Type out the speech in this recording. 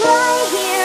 Right here.